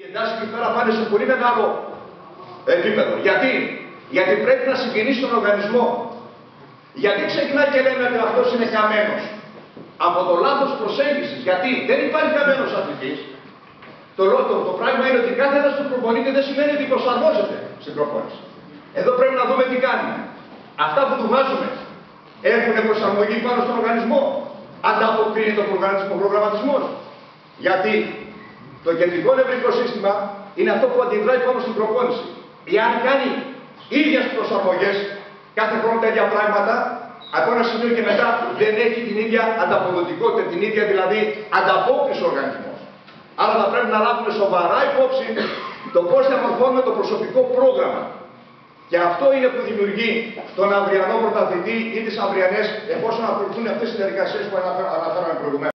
Οι εντάσεις εκεί πέρα πάνε σε πολύ μεγάλο επίπεδο. Γιατί, Γιατί πρέπει να συγκινήσει τον οργανισμό. Γιατί ξεκινάει και λέμε ότι αυτός είναι χαμένος. Από το λάθος προσέγγισης. Γιατί; Δεν υπάρχει χαμένος αθλητής. Το, το, το πράγμα είναι ότι κάθε ένας του προπονείται δεν σημαίνει ότι προσαρμόζεται στην προπόνηση. Εδώ πρέπει να δούμε τι κάνει. Αυτά που του βάζουμε έχουν προσαρμογή πάνω στον οργανισμό. Ανταποκρίνεται ο προγραμματισμός. Γιατί; Το κεντρικό νευρικό σύστημα είναι αυτό που αντιδράει πάνω στην προπόνηση. Εάν κάνει ίδιες προσαρμογές κάθε χρόνο τέτοια πράγματα, από ένα σημείο και μετά δεν έχει την ίδια ανταποδοτικότητα, την ίδια δηλαδή ανταπόκριση ο οργανισμός. Άρα θα πρέπει να λάβουμε σοβαρά υπόψη το πώς διαμορφώνουμε το προσωπικό πρόγραμμα. Και αυτό είναι που δημιουργεί τον αυριανό πρωταθλητή ή τις αυριανές, εφόσον ακολουθούν αυτές τι διαδικασίες που αναφέραμε προηγουμένω.